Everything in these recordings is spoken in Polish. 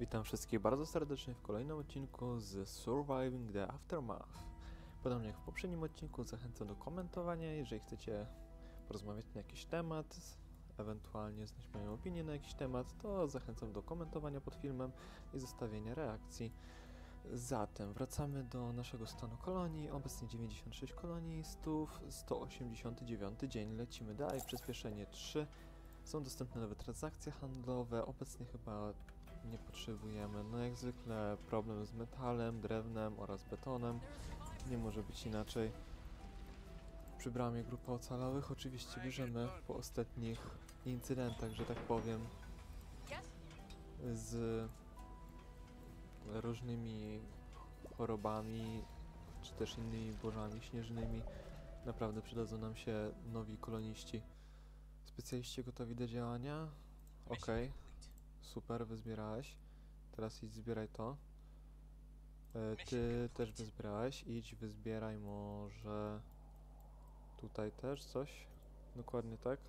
Witam wszystkich bardzo serdecznie w kolejnym odcinku z Surviving the Aftermath. Podobnie jak w poprzednim odcinku zachęcam do komentowania, jeżeli chcecie porozmawiać na jakiś temat, ewentualnie znać moją opinię na jakiś temat, to zachęcam do komentowania pod filmem i zostawienia reakcji. Zatem wracamy do naszego stanu kolonii, obecnie 96 kolonistów, 189 dzień, lecimy dalej, przyspieszenie 3. Są dostępne nowe transakcje handlowe, obecnie chyba nie potrzebujemy. No jak zwykle problem z metalem, drewnem oraz betonem. Nie może być inaczej. Przy bramie grupy ocalałych oczywiście bierzemy po ostatnich incydentach, że tak powiem, z różnymi chorobami, czy też innymi burzami śnieżnymi. Naprawdę przydadzą nam się nowi koloniści. Specjaliści gotowi do działania? Okej. Super, wyzbierałeś. Teraz idź zbieraj to. E, ty też wyzbierałeś. Idź wyzbieraj może... Tutaj też coś? Dokładnie tak.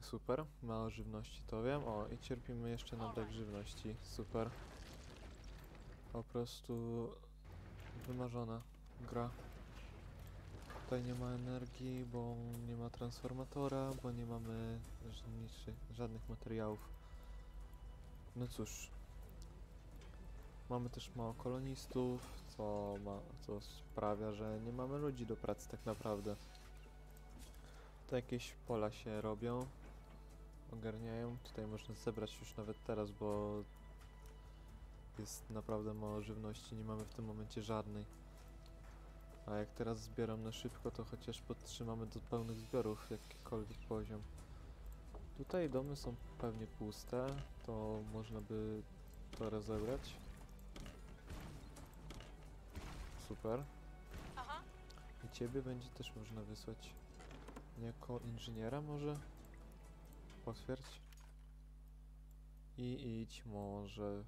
Super, mało żywności to wiem. O, i cierpimy jeszcze na brak żywności. Super. Po prostu wymarzona gra. Tutaj nie ma energii, bo nie ma transformatora, bo nie mamy żadnych, materiałów. No cóż. Mamy też mało kolonistów, co, ma, co sprawia, że nie mamy ludzi do pracy tak naprawdę. To jakieś pola się robią, ogarniają. Tutaj można zebrać już nawet teraz, bo jest naprawdę mało żywności, nie mamy w tym momencie żadnej. A jak teraz zbieram na szybko, to chociaż podtrzymamy do pełnych zbiorów jakikolwiek poziom. Tutaj domy są pewnie puste, to można by to rozebrać. Super. Aha. I ciebie będzie też można wysłać jako inżyniera może? Potwierdź. I idź może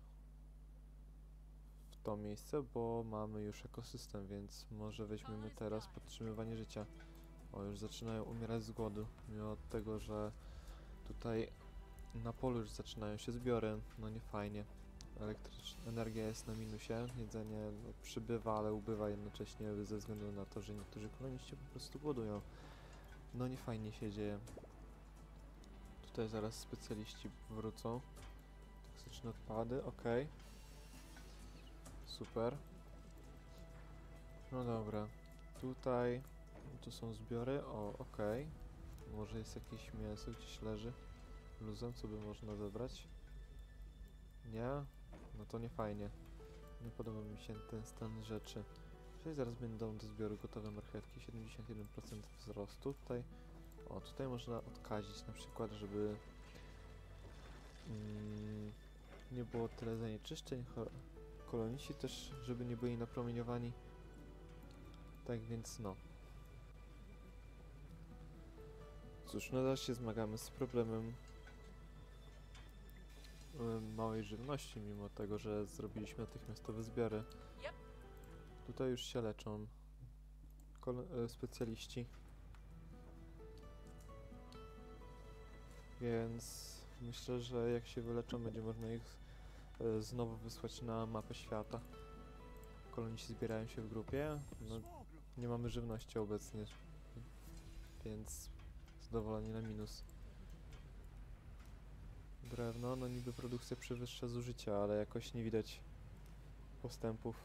to miejsce, bo mamy już ekosystem, więc może weźmiemy teraz podtrzymywanie życia. O, już zaczynają umierać z głodu, mimo tego, że tutaj na polu już zaczynają się zbiory, no nie fajnie. Elektryczna energia jest na minusie, jedzenie no, przybywa, ale ubywa jednocześnie ze względu na to, że niektórzy koloniści po prostu głodują. No nie fajnie się dzieje. Tutaj zaraz specjaliści wrócą. Toksyczne odpady, ok. Super. No dobra. Tutaj tu są zbiory, o ok. Może jest jakieś mięso gdzieś leży luzem, co by można zebrać? Nie? No to nie fajnie. Nie podoba mi się ten stan rzeczy. Czyli zaraz będą do zbioru gotowe marchewki, 71% wzrostu. Tutaj, o, tutaj można odkazić na przykład, żeby mm, nie było tyle zanieczyszczeń. Koloniści też, żeby nie byli napromieniowani. Tak więc no. Cóż, nadal się zmagamy z problemem em, małej żywności, mimo tego, że zrobiliśmy natychmiastowe zbiory. Tutaj już się leczą e, specjaliści. Więc myślę, że jak się wyleczą, będzie można ich znowu wysłać na mapę świata. Koloniści zbierają się w grupie. No, nie mamy żywności obecnie, więc zadowoleni na minus. Drewno, no niby produkcja przewyższa zużycia, ale jakoś nie widać postępów.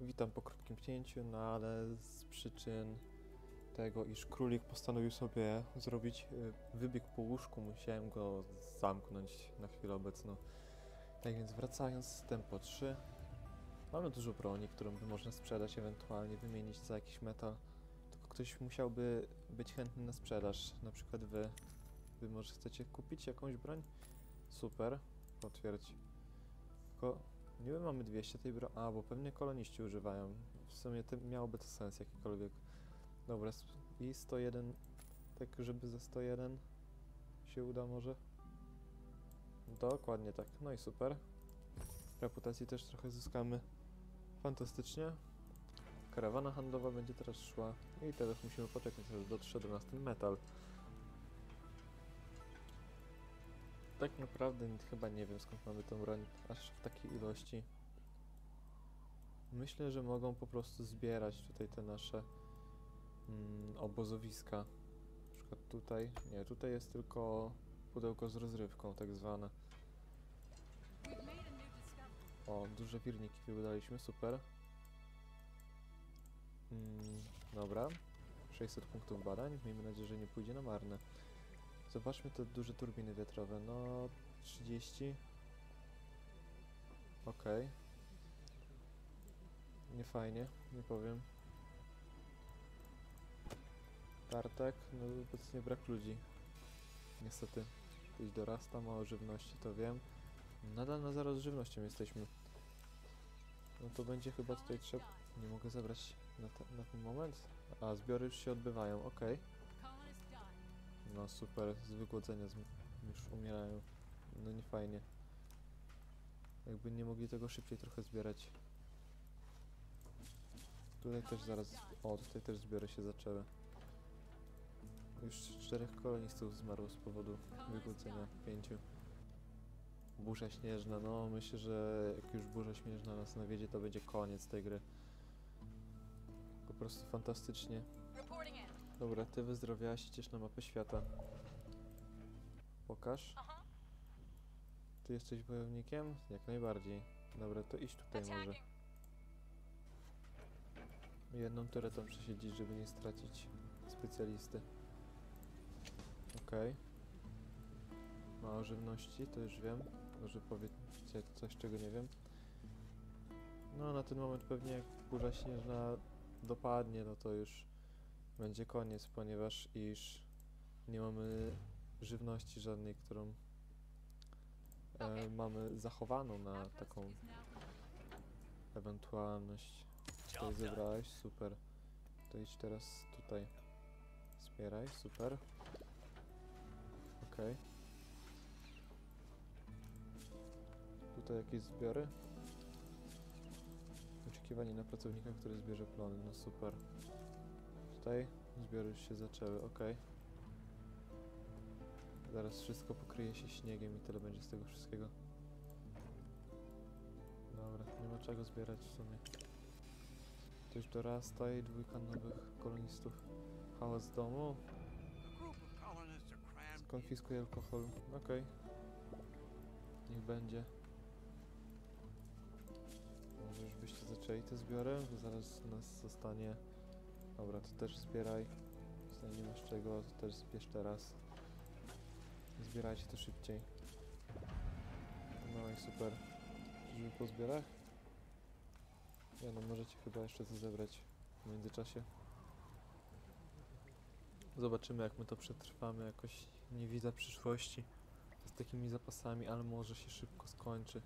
Witam po krótkim cięciu, no ale z przyczyn tego, iż królik postanowił sobie zrobić y, wybieg po łóżku, musiałem go zamknąć na chwilę obecną. Tak więc wracając, tempo 3. Mamy dużo broni, którą by można sprzedać, ewentualnie wymienić za jakiś metal. Tylko ktoś musiałby być chętny na sprzedaż, na przykład wy. Wy może chcecie kupić jakąś broń? Super, potwierdź. Tylko niby mamy 200 tej broni, a bo pewnie koloniści używają. W sumie to miałoby to sens jakikolwiek. Dobra, i 101, tak żeby ze 101 się uda może. Dokładnie tak, no i super. Reputacji też trochę zyskamy. Fantastycznie. Karawana handlowa będzie teraz szła i teraz musimy poczekać, aż dotrze do nas ten metal. Tak naprawdę chyba nie wiem skąd mamy tą broń aż w takiej ilości. Myślę, że mogą po prostu zbierać tutaj te nasze mm, obozowiska. Na przykład tutaj. Nie, tutaj jest tylko pudełko z rozrywką, tak zwane. O, duże wirniki wydaliśmy, super. Mm, dobra. 600 punktów badań. Miejmy nadzieję, że nie pójdzie na marne. Zobaczmy te duże turbiny wiatrowe. No, 30. Okej. Nie fajnie, nie powiem. Tartak, no obecnie brak ludzi. Niestety. Gdzieś dorasta, mało żywności, to wiem. Nadal na zero z żywnością jesteśmy. No to będzie chyba tutaj trzeba... Nie mogę zebrać na, te, na ten moment. A, zbiory już się odbywają, okej. No super, z wygłodzenia z, już umierają. No nie fajnie. Jakby nie mogli tego szybciej trochę zbierać. Tutaj też zaraz... O, tutaj też zbiory się zaczęły. Już czterech kolonistów zmarło z powodu wygłodzenia pięciu. Burza śnieżna, no myślę, że jak już burza śnieżna nas nawiedzie, to będzie koniec tej gry. Po prostu fantastycznie. Dobra, ty wyzdrowiałaś, idziesz na mapę świata. Pokaż. Ty jesteś wojownikiem? Jak najbardziej. Dobra, to iść tutaj może. Jedną turetą przesiedzieć, żeby nie stracić specjalisty. Okej. Mało żywności, to już wiem. Może powiedzcie coś, czego nie wiem. No, na ten moment pewnie jak burza śnieżna dopadnie, no to już będzie koniec, ponieważ iż nie mamy żywności żadnej, którą e, mamy zachowaną na taką ewentualność. Tutaj zebrałeś, super. To idź teraz tutaj. Zbieraj, super. Okej. Tutaj jakieś zbiory. Oczekiwanie na pracownika, który zbierze plony, no super. Tutaj zbiory już się zaczęły, okej. Zaraz wszystko pokryje się śniegiem i tyle będzie z tego wszystkiego. Dobra, nie ma czego zbierać w sumie. Ktoś dorasta i dwójka nowych kolonistów. Hałas domu, are crammed in skonfiskuj alkohol. Okej. Niech będzie. Może byście zaczęli te zbiory, bo zaraz nas zostanie... Dobra, to też zbieraj. Tutaj nie masz czego, to też zbierz teraz. Zbierajcie to szybciej. No i super. Czyżby po zbiorach? Nie no, możecie chyba jeszcze to zebrać w międzyczasie. Zobaczymy jak my to przetrwamy, jakoś nie widzę przyszłości z takimi zapasami, ale może się szybko skończy.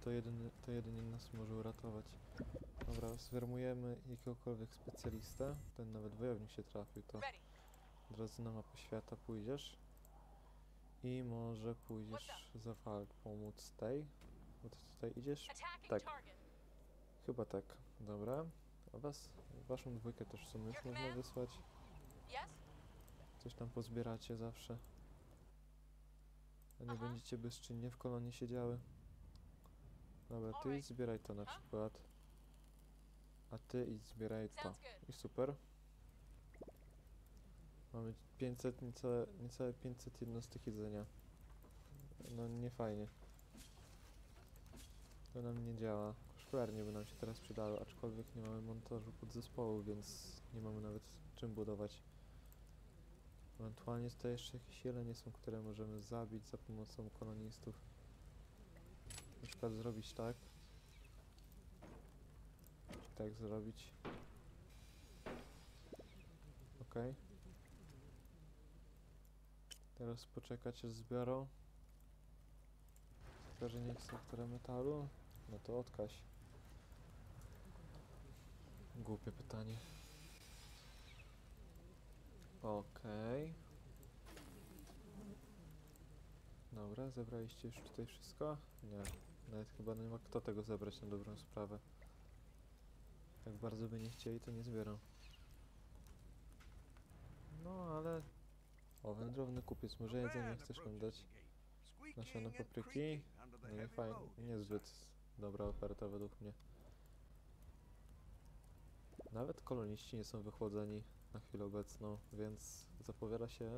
To jedyny, to jedynie nas może uratować. Dobra, zwermujemy jakiegokolwiek specjalistę. Ten nawet wojownik się trafił, to od razu na mapę świata pójdziesz. I może pójdziesz za walk pomóc tej. Bo ty tutaj idziesz? Tak. Chyba tak. Dobra. A was, waszą dwójkę też w sumie można wysłać. Yes. Coś tam pozbieracie zawsze. A nie Aha. będziecie bezczynnie w kolonie siedziały. Dobra, ty idź zbieraj to na przykład. A ty idź zbieraj to. I super. Mamy 500, niecałe, niecałe 500 jednostek jedzenia. No nie fajnie. To nam nie działa. Szklarnie by nam się teraz przydały, aczkolwiek nie mamy montażu podzespołu, więc nie mamy nawet czym budować. Ewentualnie tutaj jeszcze jakieś jelenie są, które możemy zabić za pomocą kolonistów. Na przykład zrobić tak. Tak zrobić. Okej. Teraz poczekać aż zbiorą. Skażenie sektora metalu? No to odkaś. Głupie pytanie. Okej. Dobra, zebraliście już tutaj wszystko? Nie. Nawet chyba nie ma kto tego zebrać na dobrą sprawę. Jak bardzo by nie chcieli, to nie zbierą. No, ale... O, wędrowny kupiec, może jedzenie chcesz nam dać? Nasiona papryki. No heavy fajnie, niezbyt dobra oferta według mnie. Nawet koloniści nie są wychłodzeni na chwilę obecną, więc zapowiada się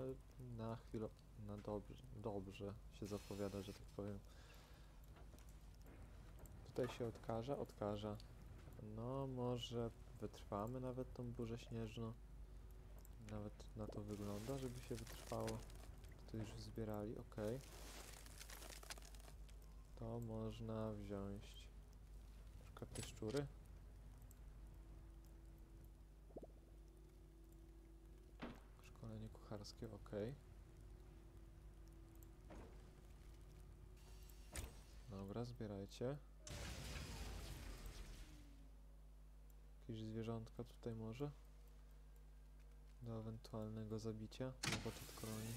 na chwilę, na dobrze, dobrze się zapowiada, że tak powiem. Tutaj się odkaża, odkaża. No może wytrwamy nawet tą burzę śnieżną. Nawet na to wygląda, żeby się wytrwało. Tu już zbierali, okej. To można wziąć. Te szczury. Szkolenie kucharskie, ok. Dobra, zbierajcie. Jakieś zwierzątka tutaj może? Do ewentualnego zabicia na poczet kolonii.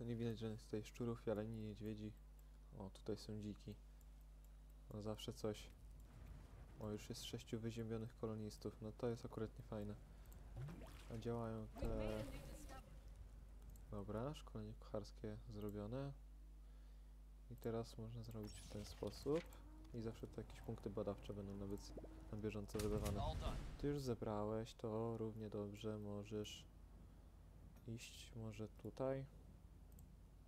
No nie widać żadnych tutaj szczurów, jeleni, niedźwiedzi. O, tutaj są dziki. No zawsze coś. O, już jest sześciu wyziębionych kolonistów. No to jest akurat nie fajne. A działają te... Dobra, szkolenie kucharskie zrobione. I teraz można zrobić w ten sposób. I zawsze to jakieś punkty badawcze będą na, byc- na bieżąco wydawane. Ty już zebrałeś, to równie dobrze możesz iść może tutaj,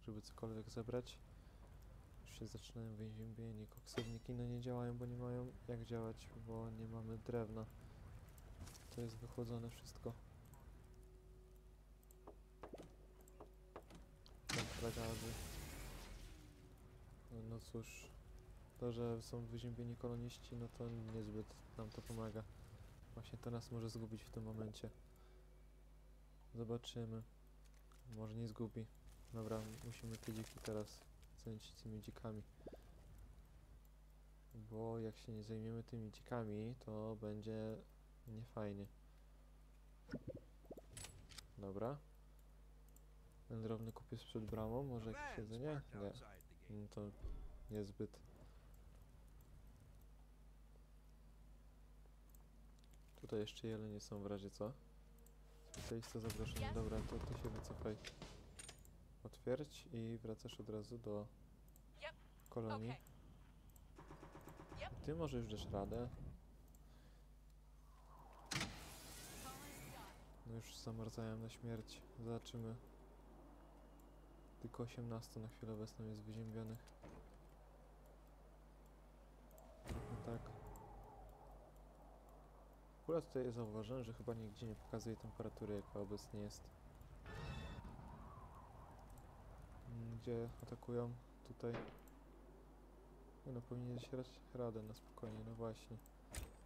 żeby cokolwiek zebrać. Się zaczynają więziennie, koksowniki no nie działają, bo nie mają jak działać, bo nie mamy drewna. To jest wychłodzone wszystko. Kontragazy. No, no cóż, to, że są wyziębieni koloniści, no to niezbyt nam to pomaga. Właśnie to nas może zgubić w tym momencie. Zobaczymy. Może nie zgubi. Dobra, musimy te dziki teraz zająć się tymi dzikami. Bo jak się nie zajmiemy tymi dzikami, to będzie niefajnie. Dobra. Wędrowny kupiec przed bramą, może jakieś jedzenie? Nie. No to niezbyt. Tutaj jeszcze jelenie są w razie co. Specjalista zaproszony. Dobra, to ty się wycofaj. Otwierć i wracasz od razu do kolonii. Ty może już dasz radę. No już zamarzają na śmierć. Zobaczymy. Tylko 18 na chwilę obecną jest wyziębionych. No tak. Akurat tutaj zauważyłem, że chyba nigdzie nie pokazuje temperatury, jaka obecnie jest. Gdzie atakują? Tutaj. Nie no, powinien dać radę na spokojnie, no właśnie.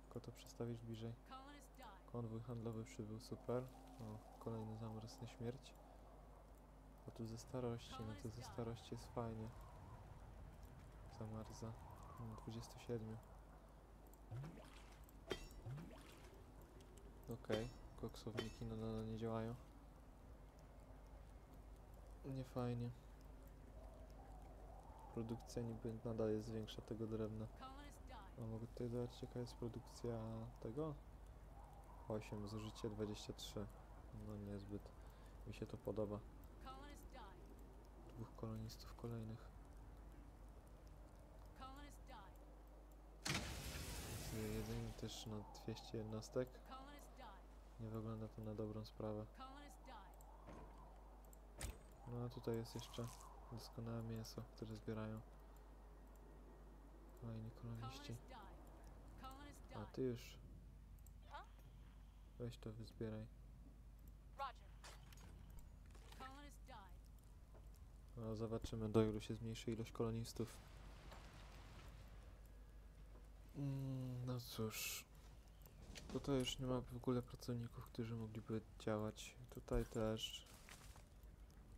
Tylko to przestawić bliżej. Konwój handlowy przybył, super. O, kolejny zamroz na śmierć. A tu ze starości, no to ze starości jest fajnie. Zamarza. Mm, 27. Okej, koksowniki no, no, no nie działają. Nie fajnie. Produkcja niby nadal jest większa tego drewna. A mogę tutaj zobaczyć jaka jest produkcja tego? 8, zużycie 23. No niezbyt. Mi się to podoba. Dwóch kolonistów kolejnych. Jedzeniem też na 200 jednostek. Nie wygląda to na dobrą sprawę. No a tutaj jest jeszcze doskonałe mięso, które zbierają. Kolejni koloniści. A ty już weź to wyzbieraj. No zobaczymy do ilu się zmniejszy ilość kolonistów. Mm, no cóż. Tutaj już nie ma w ogóle pracowników, którzy mogliby działać. Tutaj też.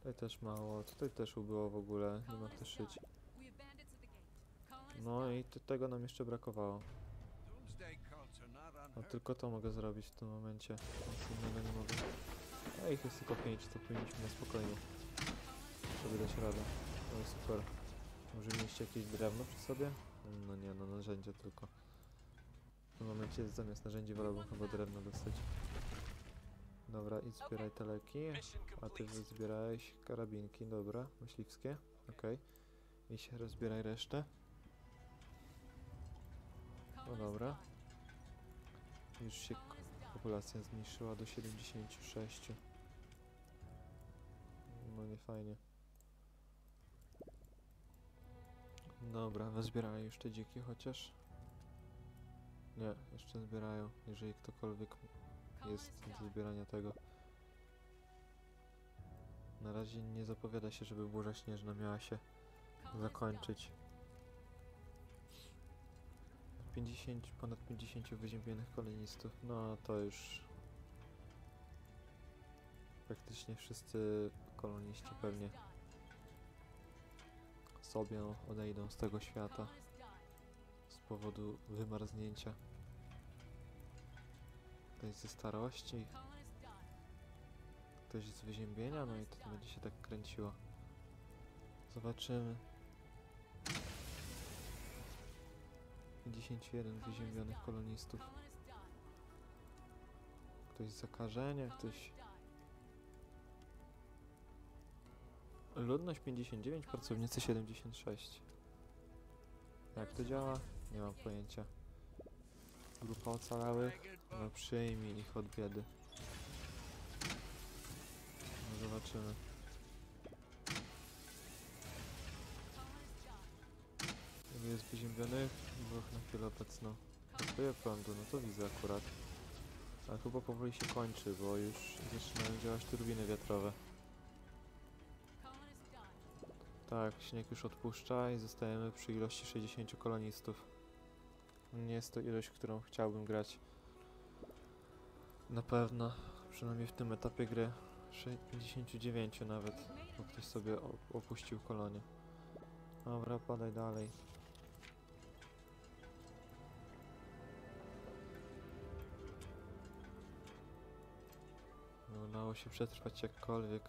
Tutaj też mało. Tutaj też ubyło w ogóle. Nie ma kto szyć. No i tego nam jeszcze brakowało. No tylko to mogę zrobić w tym momencie. Nic innego nie mogę. A ich jest tylko 5, to powinniśmy na spokojnie sobie dać radę. No i super. Może mieliście jakieś drewno przy sobie? No nie, no narzędzie tylko. W tym momencie zamiast narzędzi wolałbym chyba drewno dostać. Dobra, idź zbieraj te leki. A ty zbierałeś karabinki, dobra, myśliwskie. Okej. Idź rozbieraj resztę. Colonist dobra. Już się populacja zmniejszyła do 76. No nie fajnie. Dobra, wezbierali już te dziki chociaż? Nie, jeszcze zbierają, jeżeli ktokolwiek jest do zbierania tego. Na razie nie zapowiada się, żeby burza śnieżna miała się zakończyć. 50, ponad 50 wyziębionych kolonistów, no to już praktycznie wszyscy koloniści pewnie sobie odejdą z tego świata z powodu wymarznięcia. Ktoś ze starości, ktoś z wyziębienia, no i to będzie się tak kręciło. Zobaczymy. 51 wyziębionych kolonistów. Ktoś z zakażenia, ktoś... Ludność 59, pracownicy 76. Jak to działa? Nie mam pojęcia. Grupa ocalałych? No przyjmij ich od biedy. No zobaczymy. Ilu jest wyziębionych? Dwóch na chwilę obecną. Brakuje prądu, no to widzę akurat. Ale chyba powoli się kończy, bo już zaczynają działać turbiny wiatrowe. Tak, śnieg już odpuszcza i zostajemy przy ilości 60 kolonistów. Nie jest to ilość, którą chciałbym grać. Na pewno, przynajmniej w tym etapie gry. Sze- 59 nawet, bo ktoś sobie opuścił kolonię. Dobra, padaj dalej. Udało się przetrwać jakkolwiek.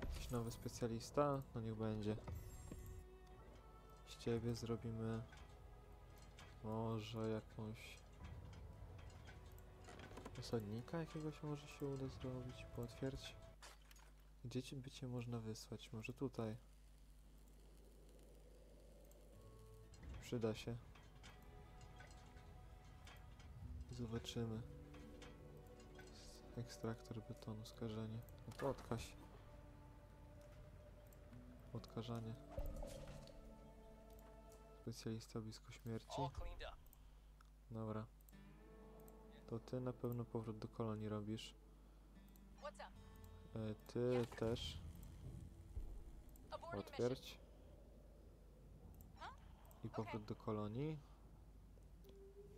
Jakiś nowy specjalista? No niech będzie. Z ciebie zrobimy może jakąś osadnika jakiegoś może się uda zrobić, potwierdź. Gdzie ci by cię można wysłać? Może tutaj. Przyda się. Zobaczymy. Ekstraktor betonu, skażenie. No to odkaś. Odkażanie. Specjalista blisko śmierci. Dobra. To ty na pewno powrót do kolonii robisz. E, ty też. Potwierdź. I powrót do kolonii.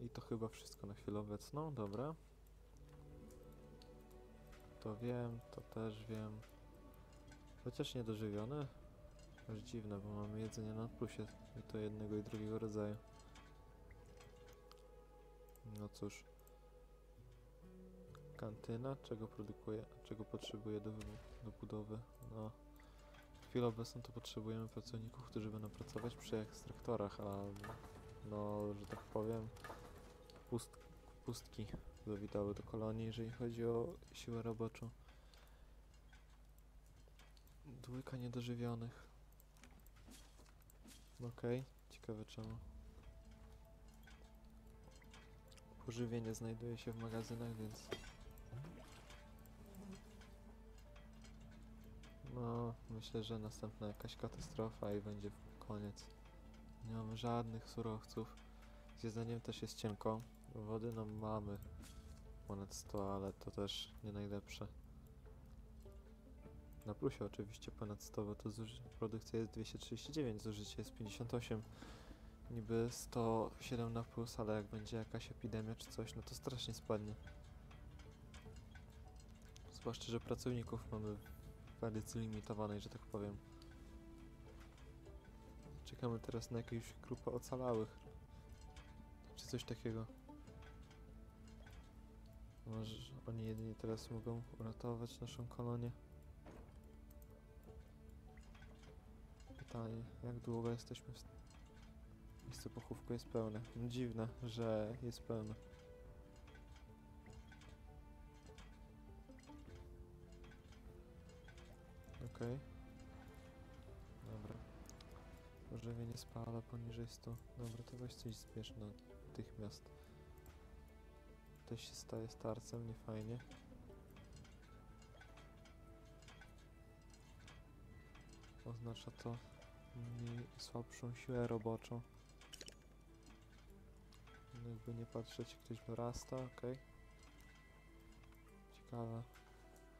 I to chyba wszystko na chwilę obecną, dobra. To wiem, to też wiem. Chociaż niedożywione. Aż dziwne, bo mamy jedzenie na plusie. I to jednego i drugiego rodzaju. No cóż. Kantyna, czego produkuje, czego potrzebuje do, do budowy? No, w obecną to potrzebujemy pracowników, którzy będą pracować przy ekstraktorach, a no, że tak powiem, pust, pustki zawitały do kolonii, jeżeli chodzi o siłę roboczą. Dwójka niedożywionych. Okej, ciekawe czemu. Pożywienie znajduje się w magazynach, więc No, myślę, że następna jakaś katastrofa i będzie koniec. Nie mamy żadnych surowców. Z jedzeniem też jest cienko. Wody nam mamy ponad 100, ale to też nie najlepsze. Na plusie oczywiście ponad 100, bo to produkcja jest 239, zużycie jest 58. Niby 107 na plus, ale jak będzie jakaś epidemia czy coś, no to strasznie spadnie. Zwłaszcza, że pracowników mamy w edycji limitowanej, że tak powiem. Czekamy teraz na jakąś grupę ocalałych. Czy coś takiego. Może oni jedynie teraz mogą uratować naszą kolonię. Pytanie, jak długo jesteśmy w... st- Miejsce pochówku jest pełne. Dziwne, że jest pełne. Okej. Okay. Dobra. Ożywienie spada poniżej 100. Dobra, to weź coś zbierz natychmiast. Ktoś się staje starcem, nie fajnie. Oznacza to mniej słabszą siłę roboczą. Jakby nie patrzeć, ktoś wyrasta, okej. Ciekawe.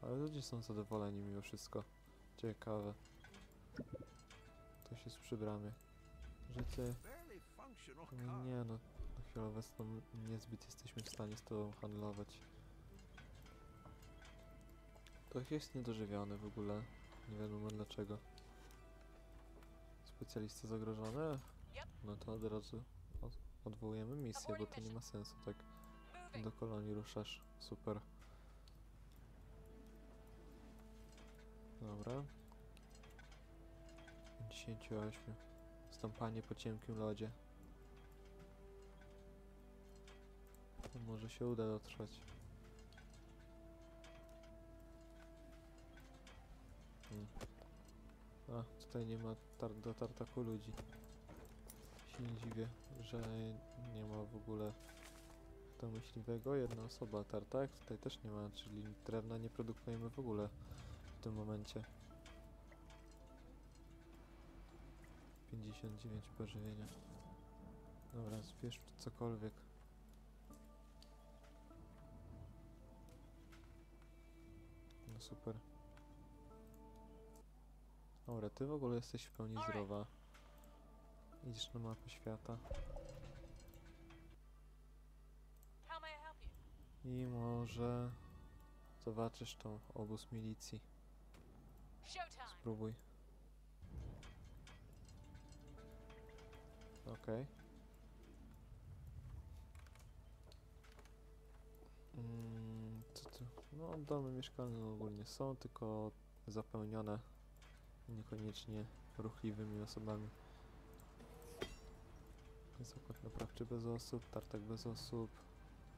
Ale ludzie są zadowoleni mimo wszystko. Ciekawe. Ktoś jest przy bramie. Życie... Nie no, na chwilę obecną niezbyt jesteśmy w stanie z tobą handlować. To jest niedożywiony w ogóle. Nie wiadomo dlaczego. Specjalista zagrożony? No to od razu odwołujemy misję, bo to nie ma sensu, tak do kolonii ruszasz. Super. Dobra. 58. Stąpanie po cienkim lodzie. To może się uda dotrwać. Hmm. A, tutaj nie ma tar do tartaku ludzi. Nie dziwię, że nie ma w ogóle do myśliwego jedna osoba tartak. Tutaj też nie ma, czyli drewna nie produkujemy w ogóle w tym momencie. 59 pożywienia. Dobra, zbierz cokolwiek. No super. Dobra, ty w ogóle jesteś w pełni zdrowa. Idziesz na mapę świata. I może zobaczysz tą obóz milicji. Spróbuj. Okej. Mm, co tu? No, domy mieszkalne ogólnie są, tylko zapełnione niekoniecznie ruchliwymi osobami. Zakład naprawczy bez osób, tartak bez osób.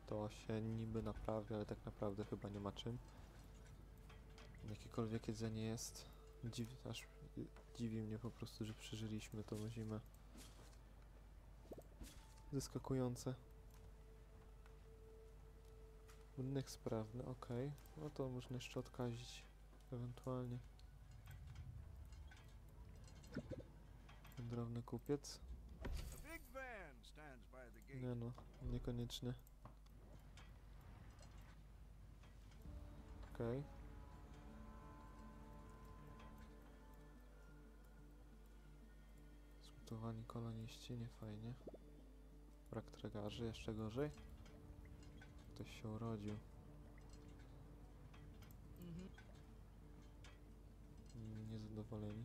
To się niby naprawia, ale tak naprawdę chyba nie ma czym. Jakiekolwiek jedzenie jest. Aż dziwi mnie po prostu, że przeżyliśmy tą zimę. Zaskakujące. Budynek sprawny, okej. No to można jeszcze odkazić. Ewentualnie. Wędrowny kupiec? A big van stands by the gate. Nie no, niekoniecznie. Okej. Zbudowani koloniści, nie fajnie. Brak tragarzy, jeszcze gorzej. Ktoś się urodził. Mm, Niezadowoleni.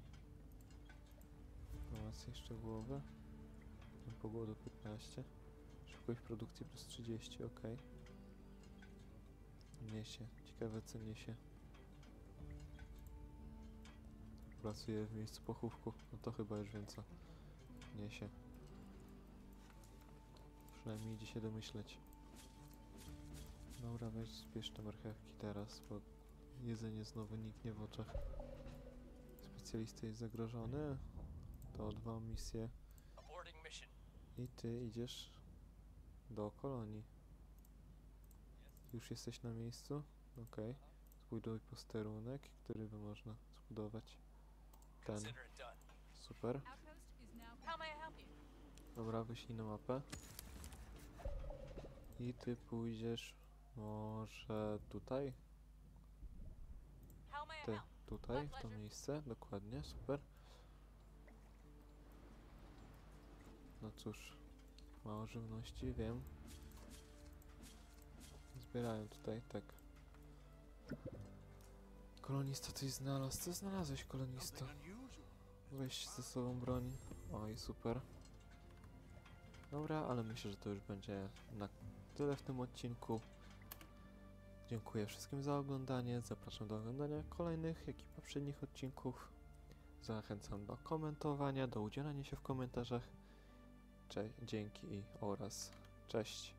Informacje szczegółowe. Tempo głodu 15. Szybkość produkcji plus 30, ok. Niesie. Ciekawe co niesie. Pracuje w miejscu pochówku. No to chyba już wiem co niesie. Przynajmniej idzie się domyśleć. Dobra, weź zbierz te marchewki teraz, bo jedzenie znowu niknie w oczach. Specjalista jest zagrożony. To dwa misje. I ty idziesz do kolonii. Już jesteś na miejscu? Okej. Zbuduj posterunek, który by można zbudować. Ten. Super. Dobra, wyślij na mapę. I ty pójdziesz może tutaj? Ty, tutaj, w to miejsce, dokładnie, super. No cóż, mało żywności, wiem. Zbierają tutaj, tak. Kolonista coś znalazł. Co znalazłeś, kolonisto? Weź ze sobą broń. Oj, super. Dobra, ale myślę, że to już będzie na tyle w tym odcinku. Dziękuję wszystkim za oglądanie. Zapraszam do oglądania kolejnych, jak i poprzednich odcinków. Zachęcam do komentowania, do udzielania się w komentarzach. Cze dzięki oraz cześć.